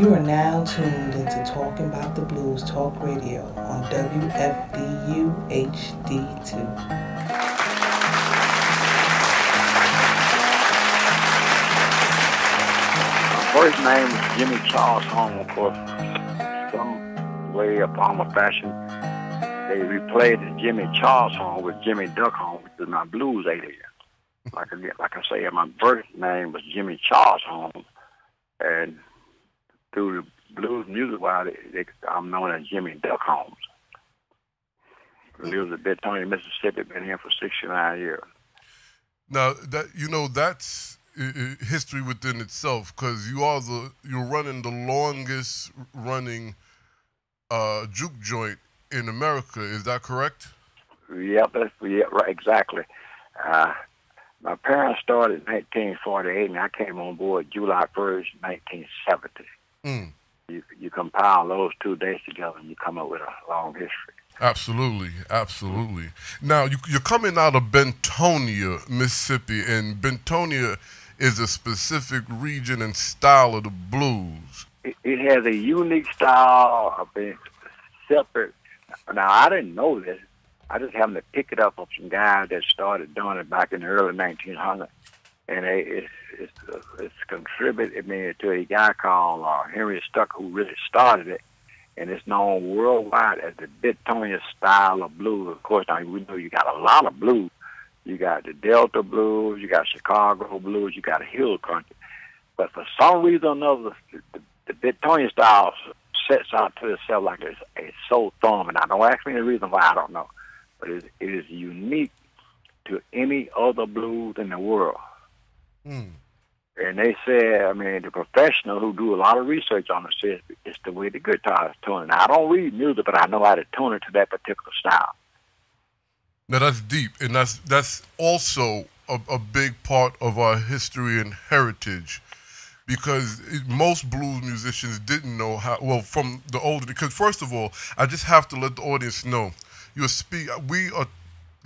You are now tuned into Talking About the Blues Talk Radio on WFDU HD2. First name was Jimmy Charles Holmes, of course. Some way upon my fashion, they replayed the Jimmy Charles Holmes with Jimmy Duck Holmes, which is my blues alien. Like I, like I say, my birth name was Jimmy Charles Home, and through the blues music wise, they, I'm known as Jimmy Duck Holmes. I lived in Bentonia, Mississippi. Been here for 69 years. Now that you know that's history within itself because you are the you're running the longest running uh, juke joint in America. Is that correct? Yep, that's yeah, right, exactly. Uh, my parents started in 1948, and I came on board July 1st, 1970. Mm. You you compile those two days together, and you come up with a long history. Absolutely, absolutely. Now you, you're coming out of Bentonia, Mississippi, and Bentonia is a specific region and style of the blues. It, it has a unique style of being separate. Now I didn't know this. I just happened to pick it up from some guys that started doing it back in the early 1900s, and it, it's it's uh, it's contributed I to a guy called uh, Henry Stuckey who really started it, and it's known worldwide as the Bentonia style of blues. Of course, now we know you got a lot of blues. You got the Delta blues, you got Chicago blues, you got hill country. But for some reason or another, the, the Bentonia style sets out to itself like it's, a soul thumb. And I don't ask me the reason why, I don't know. But it, it is unique to any other blues in the world. Mm. And they say, I mean, the professional who do a lot of research on it says it's the way the guitar is tuned. Now, I don't read music, but I know how to tune it to that particular style. Now that's deep, and that's that's also a, a big part of our history and heritage, because it, most blues musicians didn't know how. Well, from the older, because first of all, I just have to let the audience know, you're speak. We are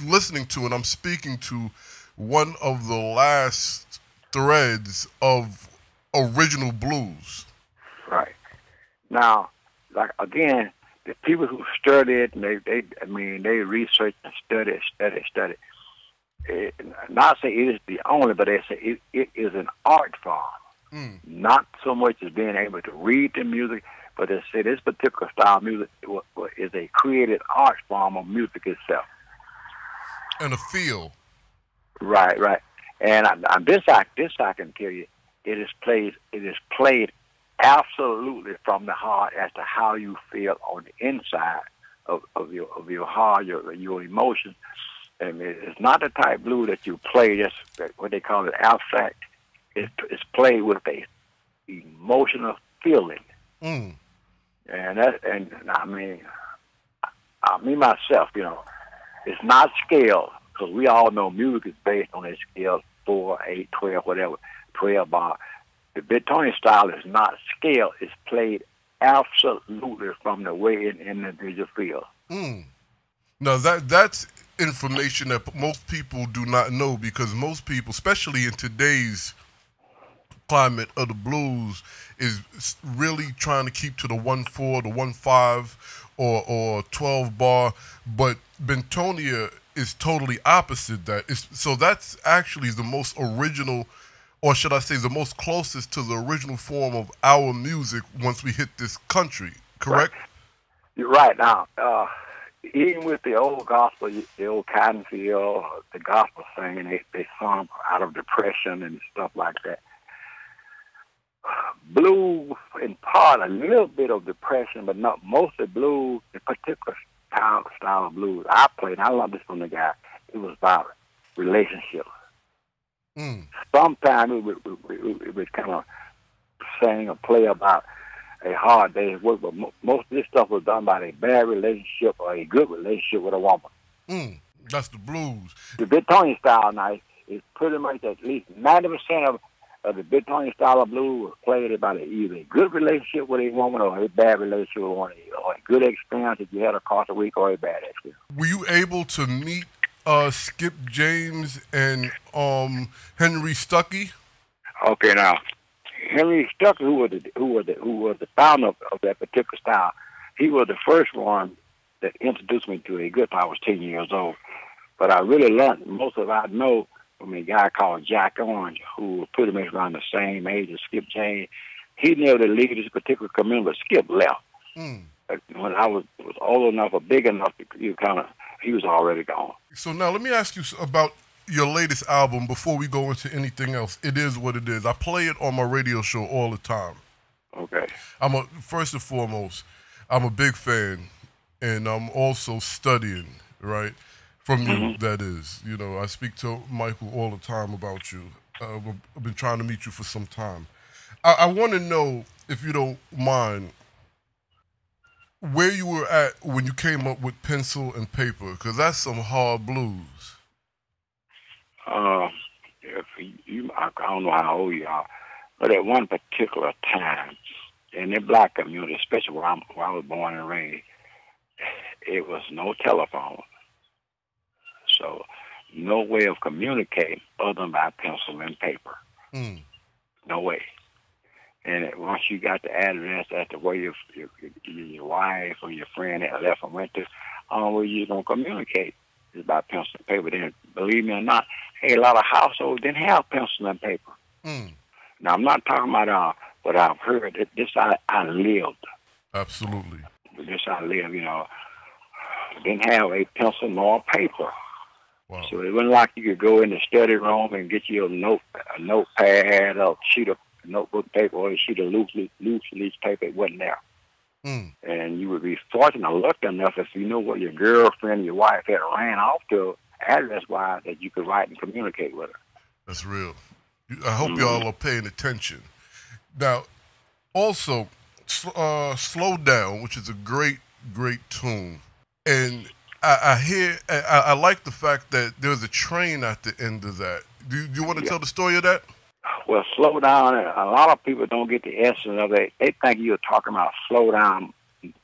listening to, and I'm speaking to, one of the last threads of original blues. Right. Now, like again, the people who study it, and they, they, I mean, they research and study, study, study. It, not say it is the only, but they say it, it is an art form. Mm. Not so much as being able to read the music, but they say this particular style of music is a created art form of music itself. And a feel. Right, right. And I, I, this I this I can tell you, it is played. It is played absolutely from the heart as to how you feel on the inside of, of your of your heart, your your emotions. And it's not the type blues that you play just what they call it abstract. It's, it's played with a emotional feeling. Mm. And that and I mean, I, me myself, you know, it's not scale because we all know music is based on a scale four, eight, twelve, whatever, twelve bar the Bentonia style is not scale; it's played absolutely from the way an individual feels. Mm. Now that that's information that most people do not know because most people, especially in today's climate of the blues, is really trying to keep to the one four, the one five, or or twelve bar. But Bentonia is totally opposite that. It's, so that's actually the most original or should I say, the most closest to the original form of our music once we hit this country, correct? Right. You're right. Now, uh, even with the old gospel, the old Cottonfield, the gospel singing, they, they sung out of depression and stuff like that. Blues, in part, a little bit of depression, but not mostly blues, in particular style, style of blues I played. I love this from the guy. It was about relationships Mm. Sometimes we would, we, we would kind of sing or play about a hard day's work, but mo- most of this stuff was done by a bad relationship or a good relationship with a woman. Mm. That's the blues. The Bentonia style now is pretty much at least 90% of, of the Bentonia style of blues was played about either a good relationship with a woman or a bad relationship with one, or a good experience if you had across a week or a bad experience. Were you able to meet uh, Skip James and um, Henry Stuckey? Okay, now Henry Stuckey, who was the who was the who was the founder of, of that particular style, he was the first one that introduced me to a good. I was ten years old, but I really learned most of I know from a guy called Jack Owens, who was pretty much around the same age as Skip James. He never the lead this particular community, but Skip left. Mm. When I was was old enough or big enough, you kind of he was already gone. So now let me ask you about your latest album before we go into anything else. It is what it is. I play it on my radio show all the time. Okay. I'm a first and foremost, I'm a big fan, and I'm also studying right from you. Mhm. that is, you know, I speak to Michael all the time about you. Uh, I've been trying to meet you for some time. I, I want to know if you don't mind where you were at when you came up with pencil and paper, because that's some hard blues. Uh, if you, I don't know how old you are, but at one particular time in the black community, especially where, I'm, where I was born and raised, it was no telephone. So no way of communicating other than by pencil and paper. Mm. No way. And once you got the address at the way your, your your wife or your friend had left and went to, only way you gonna communicate is by pencil and paper. Then, believe me or not, hey, a lot of households didn't have pencil and paper. Mm. Now, I'm not talking about uh, what I've heard. This I, I lived. Absolutely. This I lived, you know. Didn't have a pencil nor paper. Wow. So it wasn't like you could go in the study room and get you a note, a notepad, or sheet of notebook paper, or a sheet of loose, loose leaf paper. It wasn't there. Mm. And you would be fortunate or lucky enough if you know what your girlfriend, your wife had ran off to address-wise that you could write and communicate with her. That's real. I hope Mhm. y'all are paying attention. Now, also, uh, "Slow Down," which is a great, great tune, and I, I hear, I, I like the fact that there's a train at the end of that. Do you, do you want to Yeah. tell the story of that? Well, slow down. A lot of people don't get the essence of it. They think you're talking about slow down,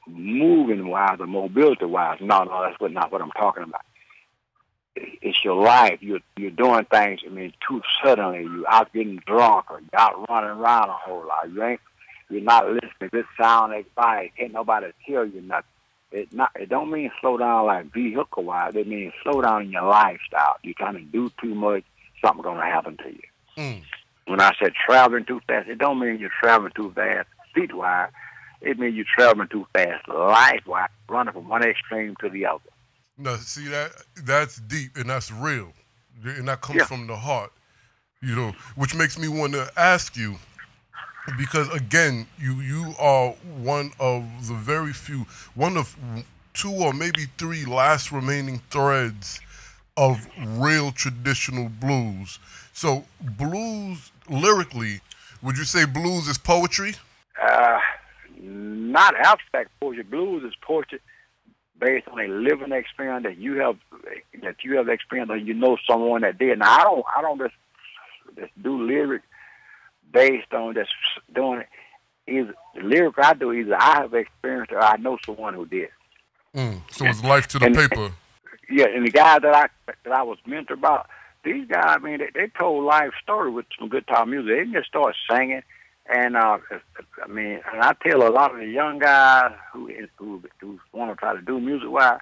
moving wise or mobility wise. No, no, that's what not what I'm talking about. It's your life. You're you're doing things. I mean, too suddenly. You out getting drunk or you out running around a whole lot. You ain't. You're not listening. This sound ain't fine. Can't nobody tell you nothing. It not. It don't mean slow down like vehicle wise. It means slow down in your lifestyle. You kind of do too much. Something gonna happen to you Mm. when I said traveling too fast, it don't mean you're traveling too fast feet wise. It means you're traveling too fast life wise, running from one extreme to the other. No, see that that's deep and that's real, and that comes Yeah. from the heart. You know, which makes me want to ask you, because again, you you are one of the very few, one of two or maybe three last remaining threads of real traditional blues. So blues lyrically, would you say blues is poetry? Uh, not abstract poetry. Blues is poetry based on a living experience that you have that you have experienced or you know someone that did. Now I don't I don't just just do lyric based on just doing it. Either the lyric I do either I have experienced or I know someone who did. Mm. So it's life to the And- paper. yeah, and the guy that I that I was mentored about, these guys, I mean, they, they told life story with some good guitar music. They didn't just start singing, and uh, I mean, and I tell a lot of the young guys who who, who want to try to do music, why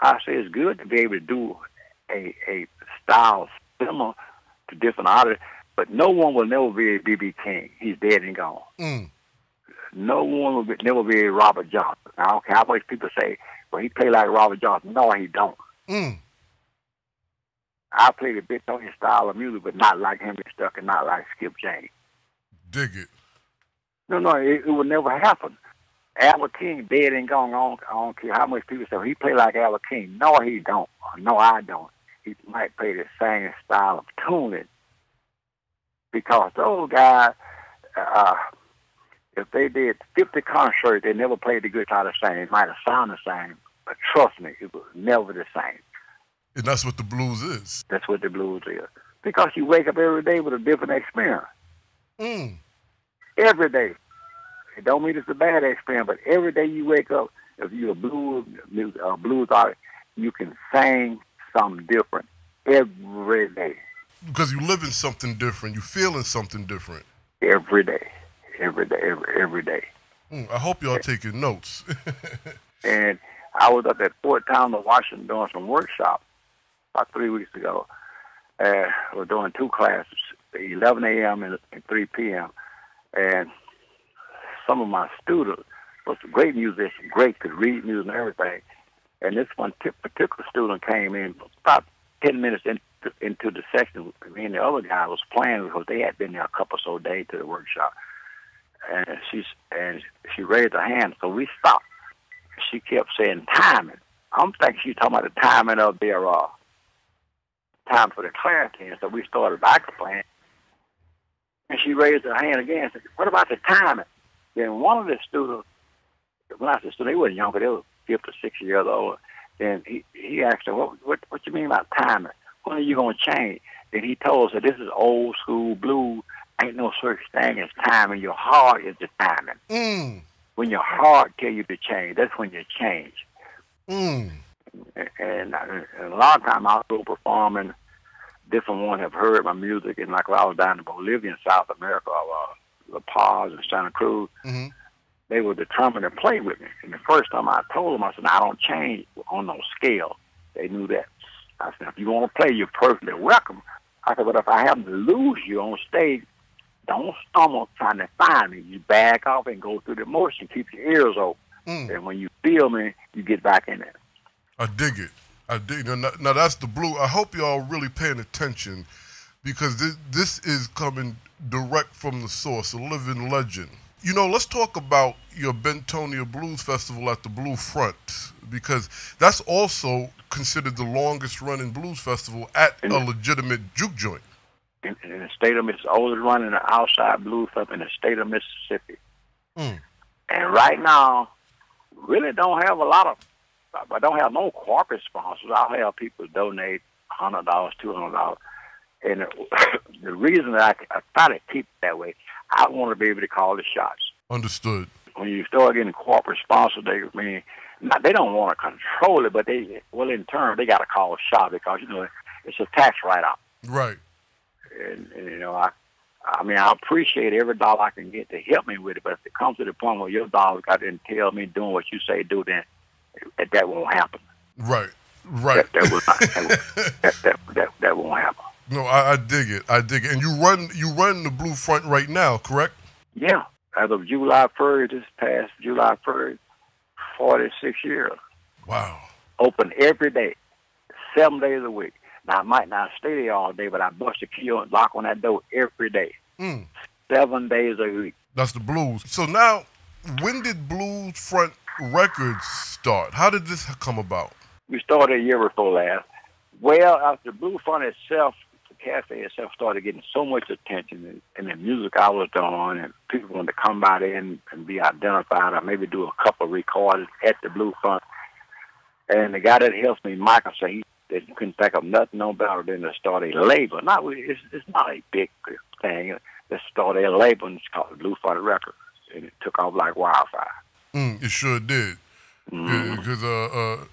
I say it's good to be able to do a a style similar to different artists, but no one will never be a BB King. He's dead and gone. Mm. No one will be, never be a Robert Johnson. I don't care how much people say, well, he play like Robert Johnson. No, he don't. Mm. I played a bit on his style of music, but not like Henry Stuckey and not like Skip James. Dig it. No, no, it, it would never happen. Albert King dead and gone. I don't, I don't care how much people say he play like Albert King. No, he don't. No, I don't. He might play the same style of tuning because those guys, uh, if they did 50 concerts, they never played the guitar the same. It might have sounded the same, but trust me, it was never the same. And that's what the blues is. That's what the blues is. Because you wake up every day with a different experience. Mm. Every day. It don't mean it's a bad experience, but every day you wake up, if you're a blues music, uh, blues artist, you can sing something different every day. Because you live in something different. You feeling something different. Every day. every day, every every day. Mm, I hope y'all taking notes. and I was up at Port Townsend, Washington, doing some workshop about three weeks ago. Uh, we're doing two classes, 11 a.m. and, and 3 p.m. And some of my students was a great musician, great, could read music and everything. And this one t- particular student came in about 10 minutes in, into the session. Me and the other guy was playing because they had been there a couple of so days to the workshop. And she's and she raised her hand, so we stopped. She kept saying timing. I'm thinking she's talking about the timing of their uh, time for the. And so we started back to playing. And she raised her hand again and said, What about the timing? Then one of the students, when I said student, they wasn't young, but they were fifth or years old. Then he, he asked her, what, what, what you mean about timing? When are you going to change? Then he told us that this is old school blues. Ain't no such thing as timing. Your heart is the timing. Mm. When your heart tell you to change, that's when you change. Mm. And, and a lot of time I go performing, different ones have heard my music, and like when I was down in Bolivia in South America, uh, La Paz and Santa Cruz, hmm they were determined to play with me. And the first time I told them, I said, I don't change on no scale. They knew that. I said, if you want to play, you're perfectly welcome. I said, but if I happen to lose you on stage, don't stumble trying to find me. You back off and go through the motion. Keep your ears open. Mm. And when you feel me, you get back in there. I dig it. I dig it. Now, now that's the blue. I hope y'all really paying attention because this, this is coming direct from the source, a living legend. You know, let's talk about your Bentonia Blues Festival at the Blue Front because that's also considered the longest running blues festival at a legitimate juke joint. In, in the state of Mississippi, oldest running the outside blues up in the state of Mississippi. Mm. And right now, really don't have a lot of, I don't have no corporate sponsors. I'll have people donate $100, $200. And the reason that I, I try to keep it that way, I want to be able to call the shots. Understood. When you start getting corporate sponsors, they I mean, not, they don't want to control it, but they, well, in turn, they got to call a shot because, you know, it's a tax write-off. Right. And, and, you know, I, I mean, I appreciate every dollar I can get to help me with it, but if it comes to the point where your dollar got to entail me doing what you say do, then that, that won't happen. Right. Right. That, that, will not, that, that, that, that, that won't happen. No, I, I dig it. I dig it. And you run you run the Blue Front right now, correct? Yeah, as of July 1st, this past July 1st, 46 years. Wow. Open every day, seven days a week. Now, I might not stay there all day, but I bust the key and lock on that door every day, Mm. seven days a week. That's the blues. So now, when did Blues Front Records start? How did this come about? We started a year before last. Well, after Blue Front itself, cafe itself started getting so much attention, and, and the music I was doing, and people wanted to come by there and, and be identified, or maybe do a couple of recordings at the Blue Front. And the guy that helps me, Michael, said he that he couldn't think of nothing no better than to start a label. Not it's, it's not a big thing. Let's start a label, and it's called Blue Front Records, and it took off like wildfire. Mm, it sure did. Because uh, uh,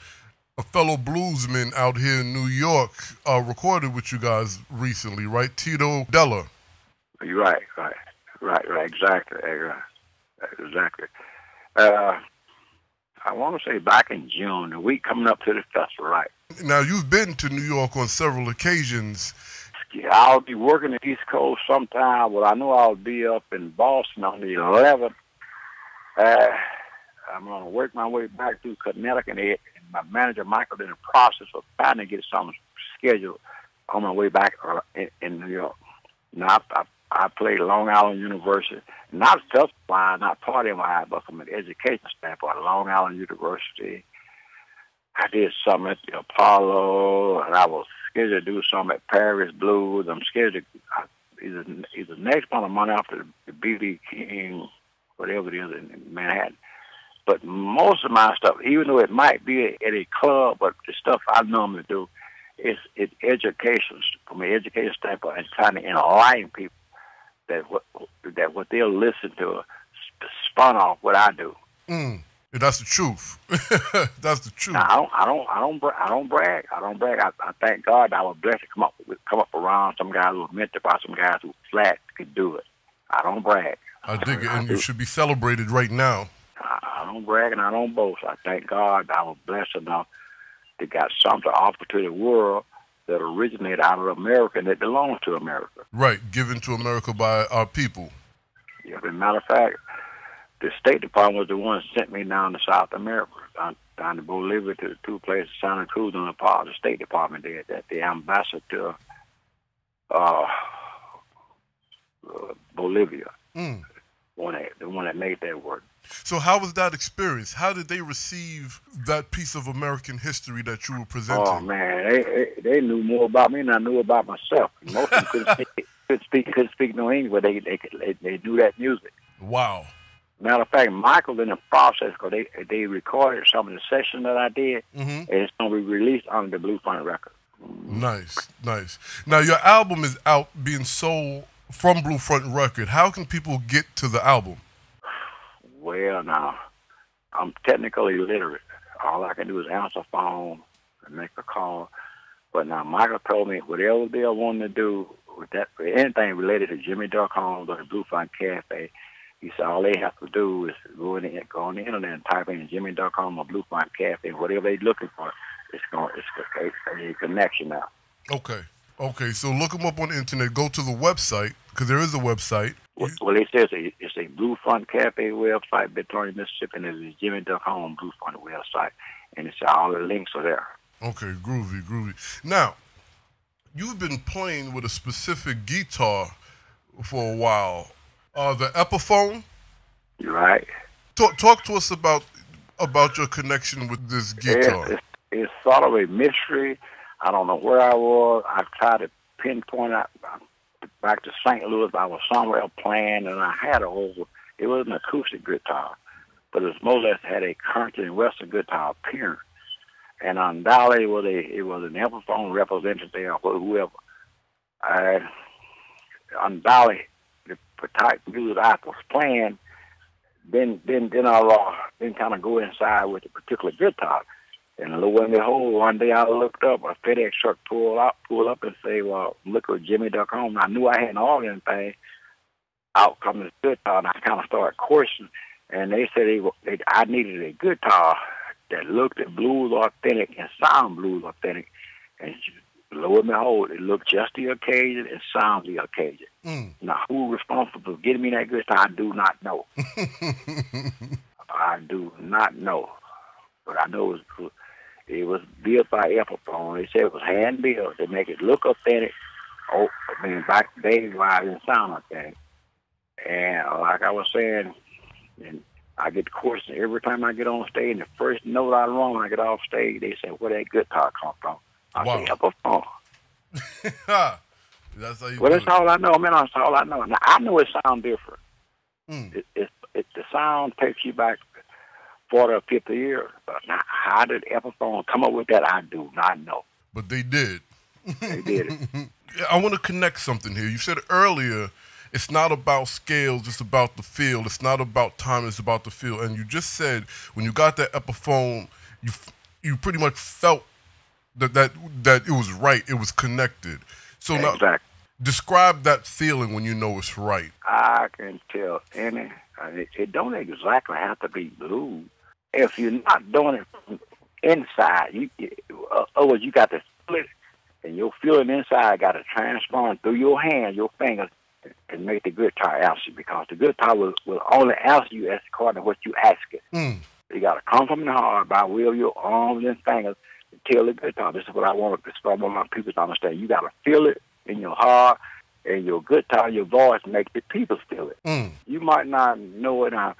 a fellow bluesman out here in New York uh, recorded with you guys recently, right? Tito Deler. Right, right, right, right, exactly, eh, right, exactly. Uh, I want to say back in June, the week coming up to the festival, right? Now, you've been to New York on several occasions. Yeah, I'll be working the East Coast sometime. Well, I know I'll be up in Boston on the 11th. Uh, I'm going to work my way back through Connecticut, my manager Michael in the process of trying to get something scheduled on my way back uh, in, in New York. Now, I, I, I played Long Island University, not self-wise, not party-wise, but from an education standpoint, Long Island University. I did something at the Apollo, and I was scheduled to do something at Paris Blues. I'm scheduled to, I, either, either next month or month after the BB King, whatever it is in Manhattan. But most of my stuff, even though it might be at a club, but the stuff I normally do, is it's education from an education standpoint and trying to enlighten people that what that what they'll listen to spun off what I do. Mm. That's the truth. that's the truth. Now, I don't, I don't, I don't, I don't brag. I don't brag. I, I thank God I was blessed to come up, come up around some guys who were mentored by some guys who flat could do it. I don't brag. I dig it, and you should be celebrated right now. I, I don't brag and I don't boast. I thank God I was blessed enough to got something to offer to the world that originated out of America and that belongs to America. Right, given to America by our people. Yeah, as a matter of fact, the State Department was the one that sent me down to South America, down, down to Bolivia to the two places, Santa Cruz and La Paz. The State Department did that. The ambassador, uh, uh, Bolivia, Mm. one that, the one that made that work. So, how was that experience? How did they receive that piece of American history that you were presenting? Oh man, they, they they knew more about me than I knew about myself. Most of them couldn't speak, couldn't speak couldn't speak no English, but they they they, they knew that music. Wow. Matter of fact, Michael in the process, because they they recorded some of the sessions that I did, hmm and it's gonna be released on the Blue Front record. Nice, nice. Now, your album is out being sold from Blue Front Record. How can people get to the album? Well, now I'm technically illiterate. All I can do is answer phone and make a call. But now Michael told me whatever they're wanting to do with that, anything related to Jimmy Duck Holmes or the Blue Front Cafe, he said all they have to do is go in the, go on the internet and type in Jimmy Duck Holmes or Blue Front Cafe, whatever they're looking for. It's going, it's, it's a connection now. Okay. Okay, so look them up on the internet. Go to the website, because there is a website. Well, well, it says a, it's a Blue Front Cafe website, Bentonia, Mississippi, and it's a Jimmy Duck Holmes Blue Front website, and it's all the links are there. Okay, groovy, groovy. Now, you've been playing with a specific guitar for a while. Uh, the Epiphone. Right? Talk, talk to us about about your connection with this guitar. It's, it's, it's sort of a mystery. I don't know where I was. I tried to pinpoint out back to St. Louis. I was somewhere playing, and I had a whole. It was an acoustic guitar, but it was more or less had a country and western guitar appearance. And undoubtedly, it was a it was an Epiphone representative or whoever. I undoubtedly the type music I was playing. Then then then I uh, then kind of go inside with the particular guitar. And lo and behold, one day I looked up, a FedEx truck pulled up, pulled up and say, "Well, look at Jimmy Duck Holmes." I knew I hadn't ordered anything. Out come this guitar, and I kind of started questioning. And they said they, they, I needed a guitar that looked at blues authentic and sound blues authentic. And lo and behold, it looked just the occasion and sounds the occasion. Mm. Now, who responsible for getting me that guitar? I do not know. I do not know, but I know it was it was built by Epiphone. They said it was hand built to make it look authentic. Oh, I mean, back days wise and sound authentic. And like I was saying, and I get questioned every time I get on stage. And the first note I run when I get off stage, they say, "Where that guitar come from?" I Wow. say, "Epiphone." that's how you Well, that's it. all I know, man. That's all I know. Now I know it sounds different. Mm. It, it, it the sound takes you back forty or fifty years. But now, how did Epiphone come up with that? I do not know. But they did. They did it. I want to connect something here. You said earlier, it's not about scales, it's about the feel. It's not about time, it's about the feel. And you just said when you got that Epiphone, you you pretty much felt that that that it was right, it was connected. So now describe that feeling when you know it's right. I can tell any. uh, It, it don't exactly have to be blues. If you're not doing it from inside, you, uh, other words, you got to feel it, and your feeling inside got to transform through your hands, your fingers, and make the guitar answer. Because the guitar will, will only answer you as according to what you ask it. Mm. You got to come from the heart by will of your arms and fingers to tell the guitar. This is what I want to start want my people to understand. You got to feel it in your heart, and your guitar, your voice, make the people feel it Mm. you might not know it. I,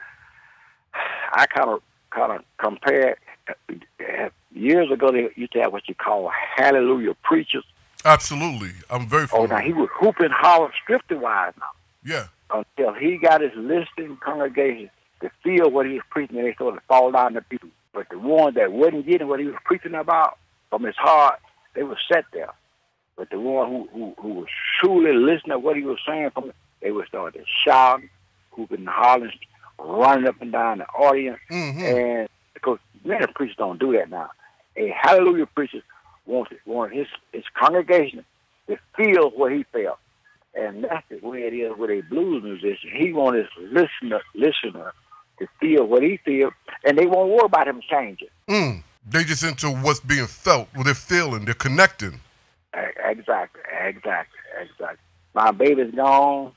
I kind of kind of compare. uh, Years ago, they used to have what you call hallelujah preachers. Absolutely. I'm very Oh, familiar. now he was hooping holler strictly wise now yeah. until he got his listening congregation to feel what he was preaching, and they sort of fall down to people. But the ones that wasn't getting what he was preaching about from his heart, they were set there. But the one who who, who was truly listening to what he was saying from, they would start to shout, hooping and hollering, running up and down the audience. hmm And because many preachers don't do that now. A hallelujah preacher wants, wants his, his congregation to feel what he felt. And that's the way it is with a blues musician. He wants his listener listener to feel what he feels, and they won't worry about him changing. Mm. They just into what's being felt, what they're feeling, they're connecting. Exactly, exactly, exactly. My baby's gone.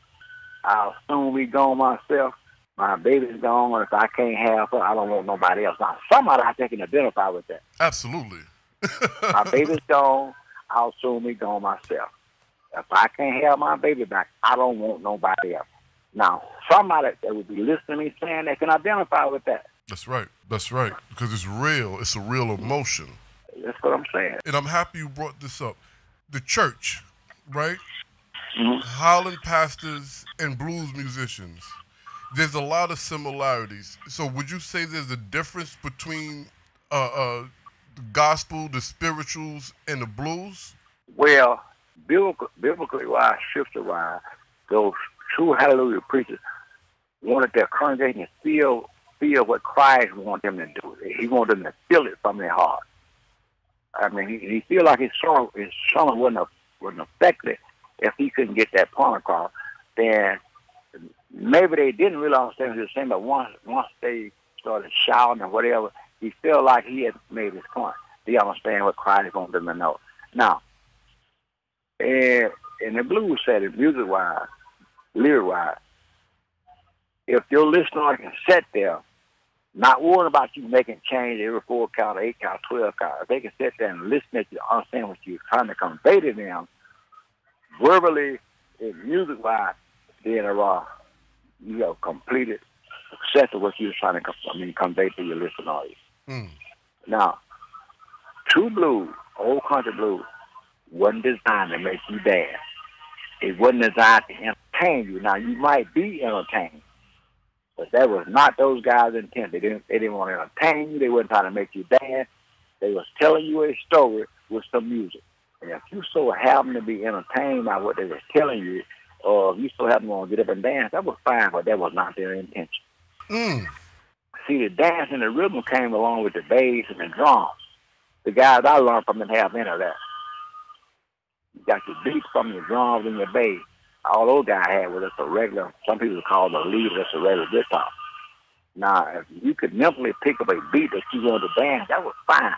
I'll soon be gone myself. My baby's gone, and if I can't have her, I don't want nobody else. Now, somebody I think can identify with that. Absolutely. my baby's gone. I'll soon be gone myself. If I can't have my baby back, I don't want nobody else. Now, somebody that would be listening to me saying they can identify with that. That's right. That's right. Because it's real. It's a real emotion. That's what I'm saying. And I'm happy you brought this up. The church, right? Mm-hmm. Highland pastors and blues musicians. There's a lot of similarities. So would you say there's a difference between uh, uh, the gospel, the spirituals, and the blues? Well, biblical, biblically wise, scripture wise, those true hallelujah preachers wanted their congregation to feel feel what Christ wanted them to do. He wanted them to feel it from their heart. I mean, he, he feel like his song his song wouldn't wouldn't affect it if he couldn't get that point across. Then maybe they didn't what he was saying, but once once they started shouting or whatever, he felt like he had made his point. They understand what Christ wanted them to know. Now, and in the blues setting, music wise, lyric wise, if your listener can sit there, not worrying about you making change every four count, eight count, twelve count, if they can sit there and listen to you, understand what you're trying to convey to them, verbally and music wise, then uh, you have completed success of what you're trying to I mean, convey to your listener audience. Mm. Now, true Blue, old country blues, wasn't designed to make you dance. It wasn't designed to entertain you. Now you might be entertained, but that was not those guys' intent. They didn't they didn't want to entertain you, they weren't trying to make you dance. They was telling you a story with some music. And if you so happen to be entertained by what they were telling you, or if you so happen to get up and dance, that was fine, but that was not their intention. Mm. See, the dance and the rhythm came along with the bass and the drums. The guys I learned from didn't have any of that. You got your beats from your drums and your bass. All those guys had was just a regular, some people call it a lead, that's a regular guitar. Now, if you could mentally pick up a beat that you wanted to dance, that was fine.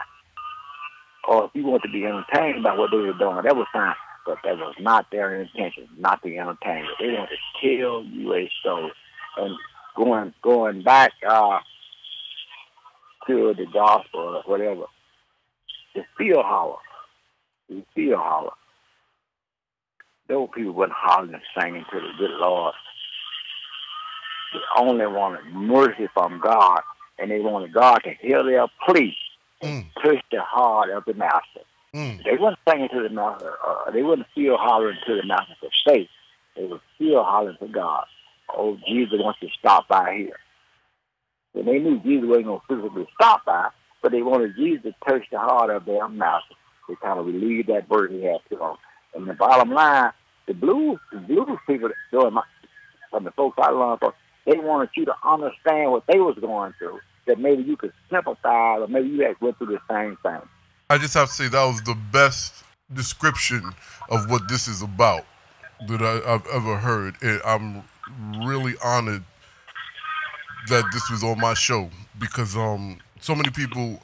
Or if you wanted to be entertained by what they were doing, that was fine. But that was not their intention, not the entertainment. They wanted to kill you a story. And going going back uh, to the gospel or whatever, the field holler, the field holler. Those people wasn't hollering and singing to the good Lord. They only wanted mercy from God, and they wanted God to hear their plea and Mm. touch the heart of the master. Mm. They wasn't singing to the master. Uh, they wasn't still hollering to the master for sake. They were still hollering to God. Oh, Jesus wants to stop by here. And they knew Jesus wasn't going to physically stop by, but they wanted Jesus to touch the heart of their master to kind of relieve that burden he had on. And the bottom line, the blues, the blues people, doing from the folks I learned from, they wanted you to understand what they was going through, that maybe you could sympathize, or maybe you had went through the same thing. I just have to say that was the best description of what this is about that I, I've ever heard. And I'm really honored that this was on my show because um so many people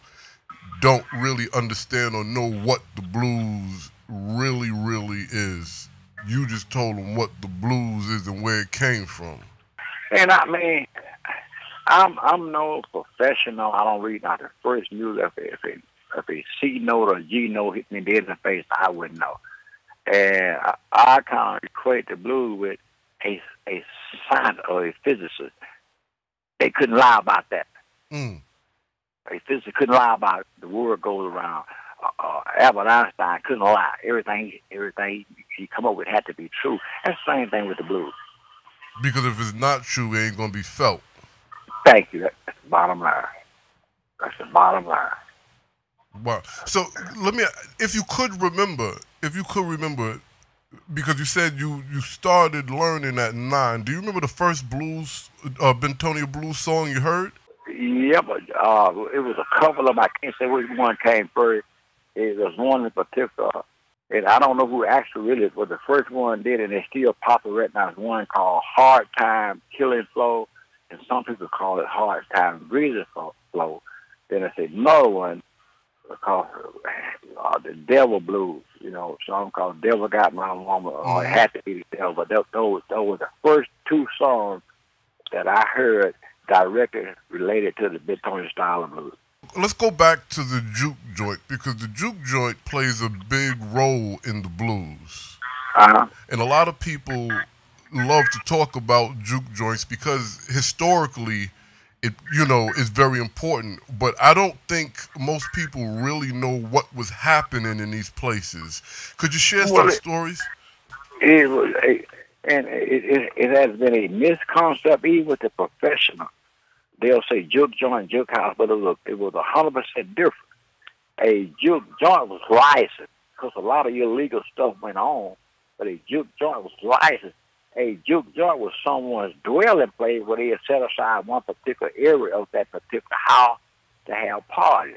don't really understand or know what the blues really really is. You just told them what the blues is and where it came from. And I mean, I'm I'm no professional. I don't read not the first music. If a, if a, C note or G note hit me dead in the face, I wouldn't know. And I, I kind of equate the blues with a a scientist or a physicist. They couldn't lie about that. Mm. A physicist couldn't lie about it. the world goes around. Uh, uh, Albert Einstein couldn't lie. Everything everything he come up with had to be true. That's the same thing with the blues. Because if it's not true, it ain't gonna be felt. Thank you. That's the bottom line. That's the bottom line. Wow. So let me, if you could remember, if you could remember, because you said you you started learning at nine. Do you remember the first blues, uh, Bentonia blues song you heard? Yeah, but uh, it was a couple of them. I can't say which one came first. It was one in particular. and I don't know who actually really was the first one did, and it's still popular right now. It's one called Hard Time Killing Floor, and some people call it Hard Time Breathing Flow. Then there's another one called uh, the Devil Blues. You know, song called "Devil Got My Woman," or it had to be the Devil. But those those were the first two songs that I heard directly related to the Bentonia style of blues let's go back to the juke joint because the juke joint plays a big role in the blues. Uh-huh. And a lot of people love to talk about juke joints because historically it you know is very important but i don't think most people really know what was happening in these places could you share well, some it, stories it was a, and it, it, it has been a misconcept even with the professional they'll say juke joint, juke house, but it was it was a hundred percent different. A juke joint was licensed because a lot of illegal stuff went on, but a juke joint was licensed. A juke joint was someone's dwelling place where they had set aside one particular area of that particular house to have parties.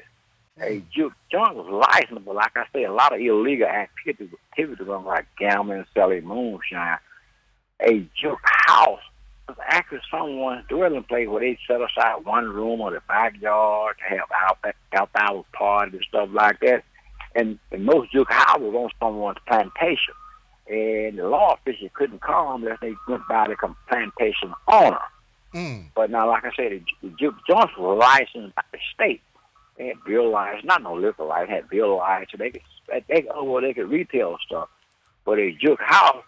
A hmm. juke joint was licensed, but like I say, a lot of illegal activities, activities like gambling, selling moonshine. A juke house was actually someone's dwelling place where they set aside one room or the backyard to have out out hours parties and stuff like that. And, and most juke houses on someone's plantation. And the law officials couldn't come unless they went by the plantation owner. Mm. But now, like I said, the, the juke joints were licensed by the state. They had bill license, not no liquor license, They had bill license. So they could, they, oh, well, they could retail stuff. But a juke house,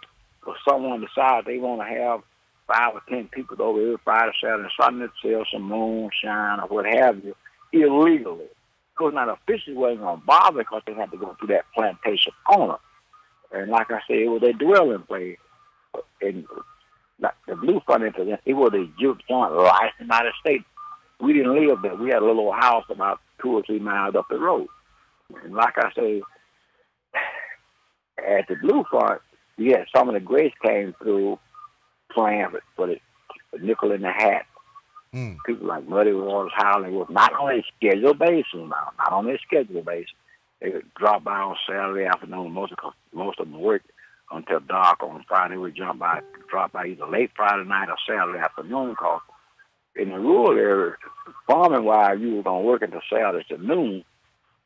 if someone decides they want to have five or ten people over here Friday, Saturday, Sunday to sell some moonshine or what have you illegally. Because now the officials wasn't going to bother because they had to go through that plantation owner. And like I said, it was a dwelling place. And like the Blue Front incident, it was a juke joint licensed in the United States. We didn't live there. We had a little house about two or three miles up the road. And like I say, at the Blue Front, yeah, some of the grace came through playing for, for the nickel in the hat. Mm. People like Muddy Waters, Howling Wolf, not on a schedule basis now, not on a schedule basis. They would drop by on Saturday afternoon. Most of most of them work until dark on Friday. We jump by, drop by either late Friday night or Saturday afternoon. Cause in the rural area, farming wise, you were gonna work until Saturday to noon,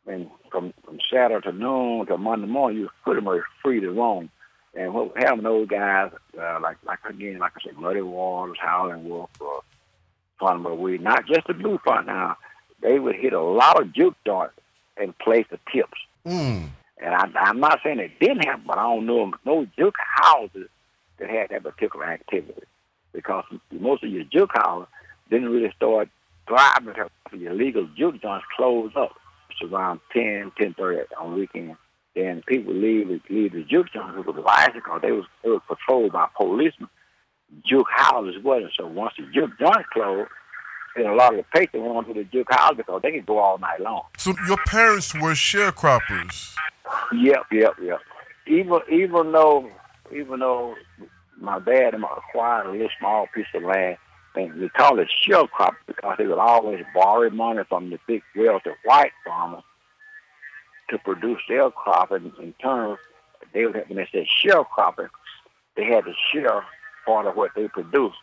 and from from Saturday to noon to Monday morning, you were pretty much free to roam. And what we're having those guys, uh, like like again, like I said, Muddy Waters, Howling Wolf, uh, Fun but we not just the Blue Front now, they would hit a lot of juke joints and place the tips. Mm. And I, I'm not saying it didn't happen, but I don't know no juke houses that had that particular activity because most of your juke houses didn't really start thriving until your legal juke joints closed up. It's around 10, 10.30 on weekends and people leave leave the juke joints with the bicycle. They was they was patrolled by policemen. Juke houses wasn't. So once the juke joint closed, and a lot of the patients went on to the juke house because they could go all night long. So your parents were sharecroppers. Yep, yep, yep. Even even though even though my dad and I acquired a little small piece of land, and we call it sharecropping because they would always borrow money from the big wealthy white farmers to produce their crop, and in turn, they would have, when they said sharecropping, they had to share part of what they produced,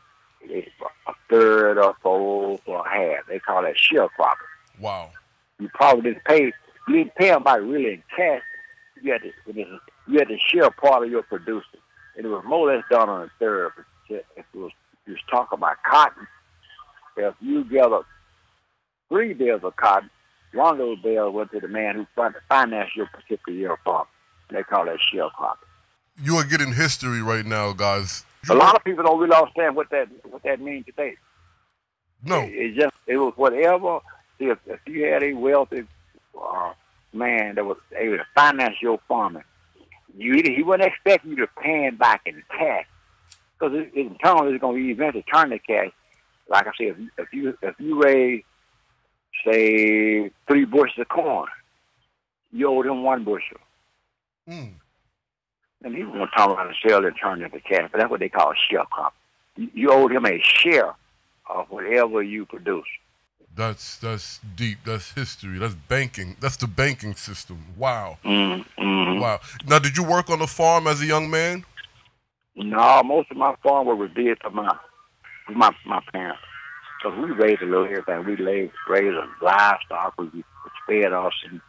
a third or fourth or a half. They call that sharecropping. Wow. You probably didn't pay. You didn't pay them by really in cash. You had to you had to share part of your producing, and it was more or less done on a third. If it was you was talking about cotton, if you gather three bales of cotton, one of those bales went to the man who financed your particular year farm. They call that sharecropping. You are getting history right now, guys. A lot of people don't really understand what that what that means today. No, it, it just it was whatever. If if you had a wealthy uh, man that was able to finance your farming, you he wouldn't expect you to pay him back in cash because it, in turn it's going to eventually turn to cash. Like I said, if, if you if you raise say three bushels of corn, you owe them one bushel. Mm. And he was going to turn around and sell and turn it into cash, but that's what they call a share crop. You, you owe him a share of whatever you produce. That's that's deep. That's history. That's banking. That's the banking system. Wow. Mm-hmm. Wow. Now, did you work on the farm as a young man? No, most of my farm was did to my my my parents. So we raised a little everything. We raised raised livestock. We was fed us and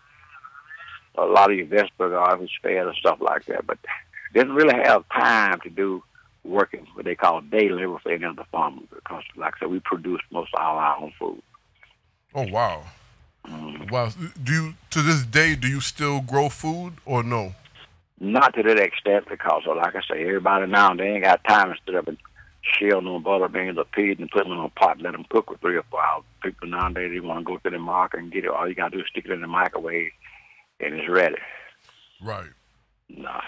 a lot of your guys was fed and stuff like that. But didn't really have time to do working what they call day labor for any of the farmers because, like I said, we produce most of our own food. Oh wow. Mm. Wow. Do you to this day do you still grow food or no? Not to that extent because, like I say, everybody now they ain't got time to sit up and shell them butter beans or peas and put them in a pot and let them cook for three or four hours. People nowadays they want to go to the market and get it. All you got to do is stick it in the microwave and it's ready. Right. Nah.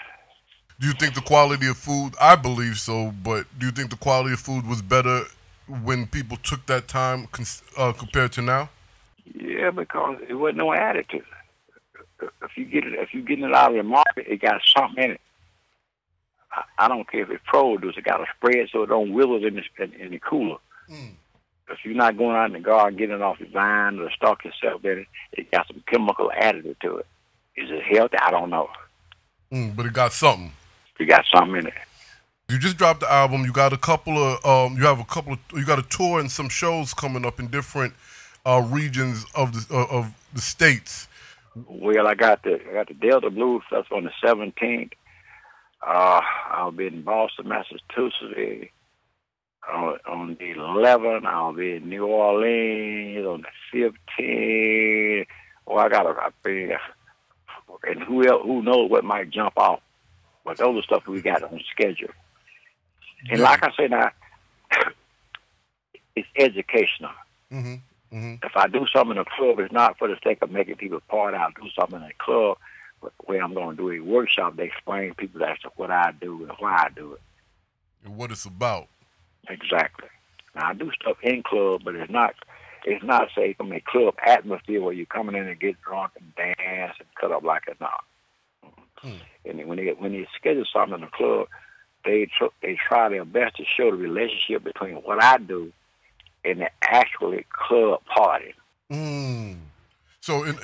Do you think the quality of food? I believe so, but do you think the quality of food was better when people took that time uh, compared to now? Yeah, because it wasn't no attitude. If you get it, if you getting it out of the market, it got something in it. I, I don't care if it's produce; it got to spread so it don't wither in the in, in the cooler. Mm. If you're not going out in the garden getting it off the vine or the stalk yourself in it, it got some chemical additive to it. Is it healthy? I don't know. Mm, but it got something. It got something in it. You just dropped the album. You got a couple of um, you have a couple of you got a tour and some shows coming up in different uh, regions of the uh, of the states. Well, I got the I got the Delta Blues That's on the seventeenth. Uh, I'll be in Boston, Massachusetts. On, on the 11th, I'll be in New Orleans on the 15th. Well, I got a, I think, and who else, who knows what might jump off. But those are stuff we got on schedule. And like I said, now, it's educational. Mm-hmm. Mm-hmm. If I do something in a club, it's not for the sake of making people part out. do something in a club where I'm going to do a workshop to explain to people that's what I do and why I do it. And what it's about. Exactly. Now I do stuff in club, but it's not it's not say from a club atmosphere where you're coming in and get drunk and dance and cut up like a knot. Hmm. And when they when they schedule something in the club, they tr- they try their best to show the relationship between what I do and the actually club party. Mm. So in,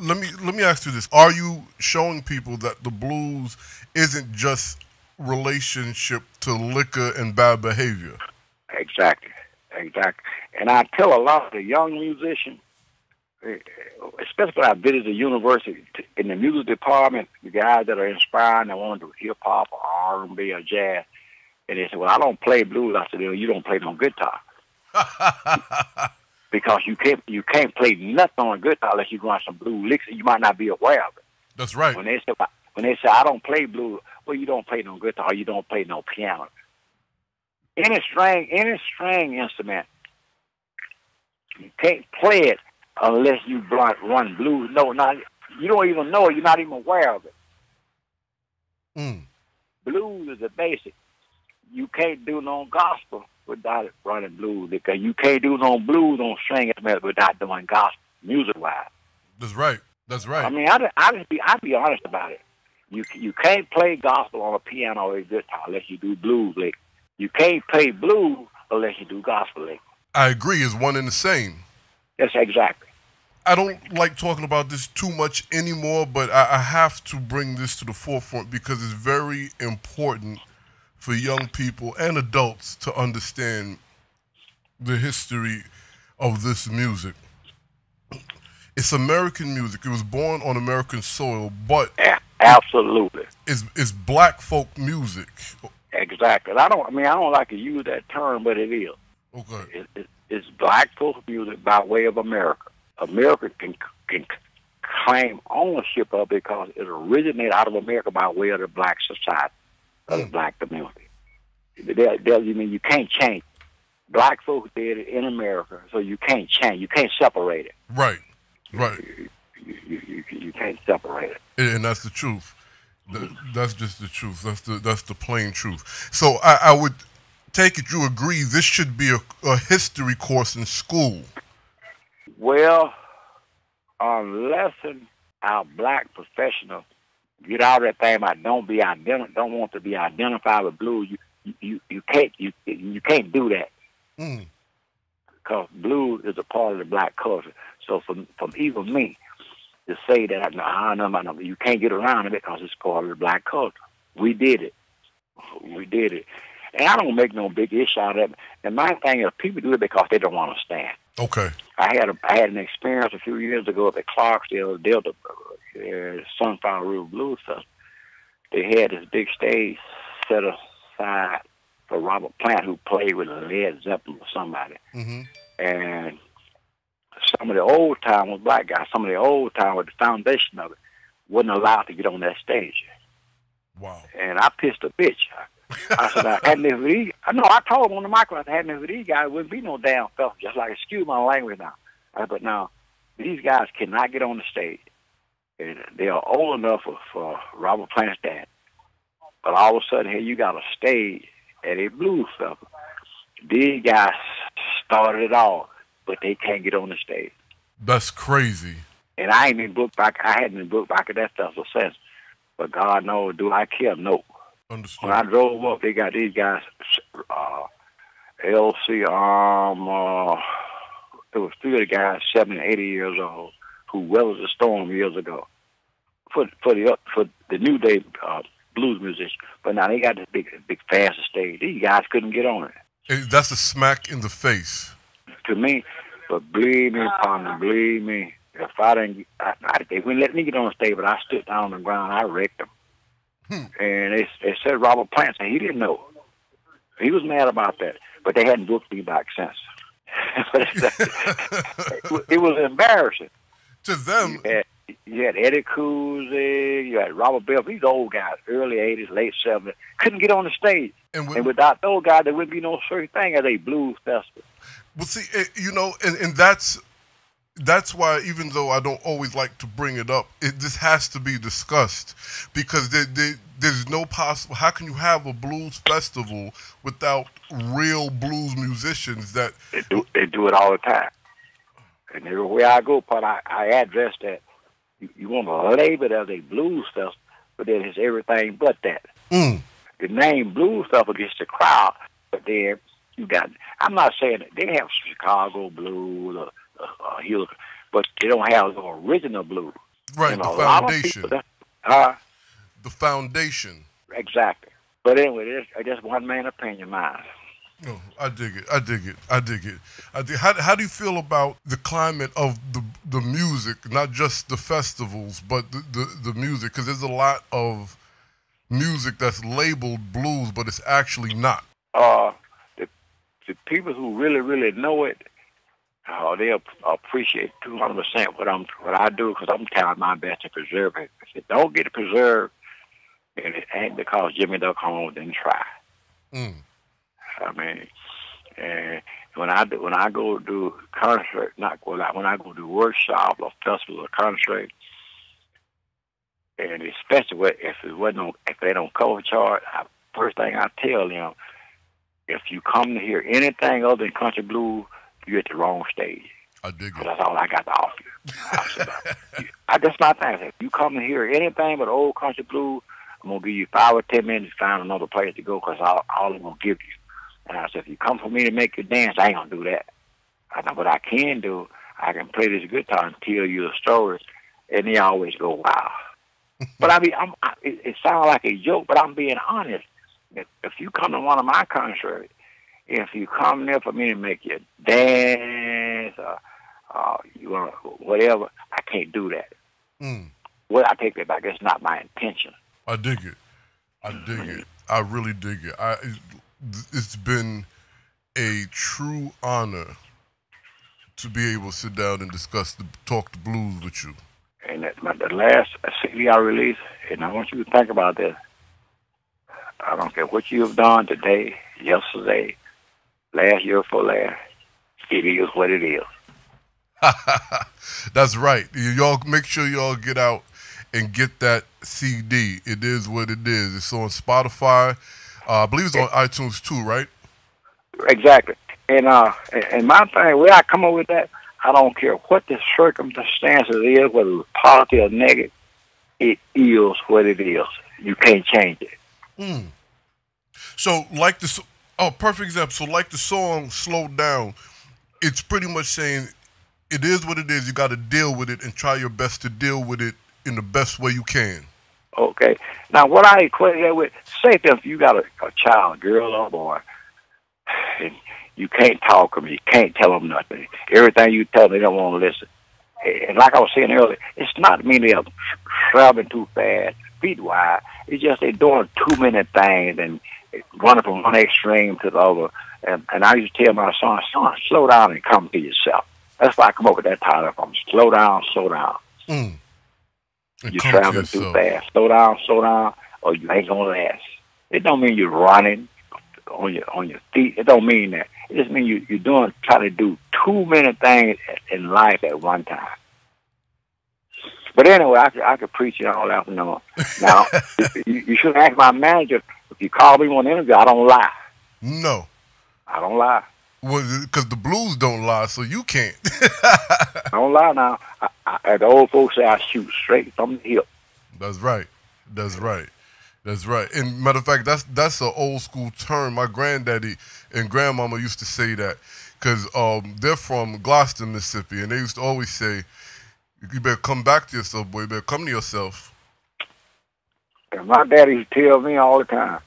let me let me ask you this: Are you showing people that the blues isn't just relationship to liquor and bad behavior? Exactly, exactly. And I tell a lot of the young musicians, Eh, especially when I visit the university in the music department, the guys that are inspiring, that want to do hip hop or R and B or jazz, and they say, "Well, I don't play blues." I said, "Well, you don't play no guitar." because you can't you can't play nothing on a guitar unless you go on some blue licks and you might not be aware of it. That's right. When they say when they say I don't play blues, well you don't play no guitar, you don't play no piano. Any string any string instrument, you can't play it unless you run blues. No, not you don't even know it, you're not even aware of it. Mm. Blues is the basic. You can't do no gospel without it running blues because you can't do no blues on string instruments without doing gospel music wise. That's right. That's right. I mean, I I just be I be honest about it. You you can't play gospel on a piano or a guitar unless you do blues lick. You can't play blues unless you do gospel lick. I agree. It's one and the same. Yes, exactly. I don't like talking about this too much anymore, but I, I have to bring this to the forefront because it's very important for young people and adults to understand the history of this music. It's American music. It was born on American soil, but absolutely, it's it's black folk music. Exactly. I don't. I mean, I don't like to use that term, but it is. Okay. It, it, it's black folk music by way of America. America can can claim ownership of it because it originated out of America by way of the black society of the hmm. black community. That, that, you mean you can't change. Black folks did it in America, so you can't change. You can't separate it. Right, right. You, you, you, you can't separate it. And that's the truth. That's just the truth. That's the that's the plain truth. So I, I would take it you agree this should be a, a history course in school. Well, unless our black professionals get out of that thing about don't be identi- don't want to be identified with blue. You you you can't you you can't do that. Mm. because blues is a part of the black culture. So from from even me to say that no, I don't know, you can't get around it because it's part of the black culture. We did it. We did it. And I don't make no big issue out of it. And my thing is, people do it because they don't understand. Okay. I had a I had an experience a few years ago up at Clarksdale Delta uh, Sunflower River Blues Festival. They had this big stage set aside for Robert Plant, who played with Led Zeppelin or somebody. Mm-hmm. And some of the old timers, black guys, some of the old timers, the foundation of it, wasn't allowed to get on that stage. Wow. And I pissed a bitch. I said, I if these, I know, I told him on the microphone, I hadn't if these guys wouldn't be no damn fella, just like, excuse my language now. I, but now, these guys cannot get on the stage. And they are old enough for, for Robert Plant's dad. But all of a sudden, here you got a stage at a blues festival. These guys started it all, but they can't get on the stage. That's crazy. And I ain't been booked back. I hadn't been booked back at that festival since. But God knows, do I care? No. Understood. When I drove up, they got these guys, uh, LC Arm, uh, there was three of the guys, 70, 80 years old, who weathered the storm years ago for for the for the new day uh, blues musician. But now they got this big big faster stage. These guys couldn't get on it. Hey, That's a smack in the face. To me, but believe me, partner, believe me, if I didn't, I, I, they wouldn't let me get on the stage, but I stood down on the ground, I wrecked them. Hmm. And they, they said Robert Plant and he didn't know. He was mad about that, but they hadn't booked me back since. But it's- uh, it was embarrassing. To them, You had, you had Eddie Cusic, you had Robert Bell, these old guys, early 80s, late 70s, couldn't get on the stage. and with, And without those guys, there wouldn't be no such thing as a blues festival. Well, see, you know, and, and that's that's why even though I don't always like to bring it up, it this has to be discussed because there, there, there's no possible. How can you have a blues festival without real blues musicians? That They do, they do it all the time. And everywhere I go, but I, I address that. You, you want to label it as a blues festival, but then it's everything but that. mm, The name blues festival gets the crowd, but then you got. I'm not saying that they have Chicago blues or uh, uh, but they don't have the original blues. right, You the know, a lot of foundation, people Uh, the foundation. exactly. But anyway, it's it's just one man opinion, mine. No, I dig it. I dig it. I dig it. I dig. How, how do you feel about the climate of the the music, not just the festivals, but the the, the music? Because there's a lot of music that's labeled blues, but it's actually not. uh, the the people who really really know it, uh, they ap- appreciate two hundred percent what I'm what I do because I'm trying my best to preserve it. If it don't get preserved, and it ain't because Jimmy Duck home didn't try. Mm. I mean, and when I do, when I go do concert, not when I when I go do workshop or festival or concert, and especially if it wasn't on, if they don't cover chart, I, first thing I tell them, if you come to hear anything other than country blues, you're at the wrong stage. I dig it. that's all I got to offer you. I said, I, that's my thing. I said, if you come to hear anything but old country blues, I'm gonna give you five or ten minutes to find another place to go because all, all I'm gonna give you. And I said, if you come for me to make you dance, I ain't gonna do that. I know what I can do. I can play this guitar and tell you a story, and they always go, wow. but I mean, I'm, I, it, it sounds like a joke, but I'm being honest. If, if you come to one of my concerts, if you come there for me to make you dance or uh, you want whatever, I can't do that. Mm. Well, I take that back. That's not my intention. I dig it. I dig it. I really dig it. I it's been a true honor to be able to sit down and discuss the talk the blues with you. And that, my, the last CD I released, and I want you to think about this. I don't care what you have done today, yesterday, last year for last. It is what it is. That's right. Y'all make sure y'all get out and get that CD. It is what it is. It's on Spotify. Uh, I believe it's on iTunes too, right? Exactly. And uh, and- my thing, where I come up with that, I don't care what the circumstances is, whether it's positive or negative. It is what it is. You can't change it. Mm. So, like the oh, perfect example. So, like the song "Slow Down," it's pretty much saying it is what it is. You got to deal with it and try your best to deal with it in the best way you can. Okay. Now, what I equate that with, say if you got a, a child, girl or boy, and you can't talk to them, you can't tell them nothing. Everything you tell them, they don't want to listen. And like I was saying earlier, it's not me they're traveling too fast, feet wide. It's just they're doing too many things and running from one extreme to the other. And, and I used to tell my son, son, slow down and come to yourself. That's why I come up with that title from Slow Down, Slow Down. Mm. You're traveling too fast. Slow down, slow down, or you ain't gonna last. It don't mean you're running on your on your feet. It don't mean that. It just means you you're doing trying to do too many things in life at one time. But anyway, I could I could preach it all afternoon. Now you, you should ask my manager you call me on interview. I don't lie. No, I don't lie. Well, because the blues don't lie, so you can't. I don't lie now. I, I, the old folks say I shoot straight from the hip. That's right. That's right. That's right. And matter of fact, that's that's an old school term. My granddaddy and grandmama used to say that because um, they're from Gloster, Mississippi, and they used to always say, "You better come back to yourself, boy. You better come to yourself." And my daddy used to tell me all the time,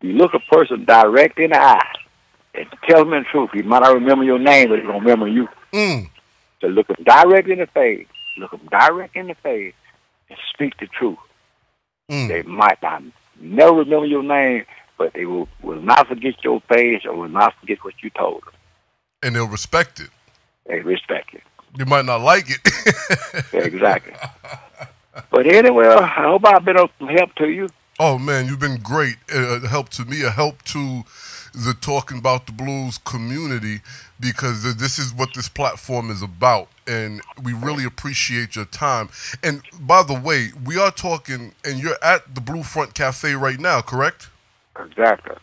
"You look a person direct in the eye." and tell them the truth. He might not remember your name, but he's gonna remember you. Mm. So look him direct in the face. Look him direct in the face and speak the truth. Mm. They might not never remember your name, but they will, will not forget your face or will not forget what you told them. And they'll respect it. They respect it. You might not like it. exactly. But anyway, I hope I've been of some help to you. Oh man, you've been great. A help to me, a help to the Talking About the Blues community because this is what this platform is about. And we really appreciate your time. And by the way, we are talking, and you're at the Blue Front Cafe right now, correct? Exactly.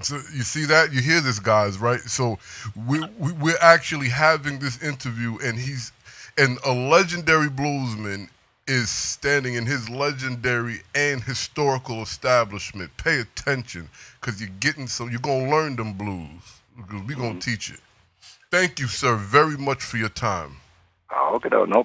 So you see that you hear this, guys, right? So we, we we're actually having this interview, and he's and a legendary bluesman is standing in his legendary and historical establishment. Pay attention because you're getting some, you're going to learn them blues because we're going to mm-hmm. teach it. Thank you, sir, very much for your time. Oh, okay, no problem.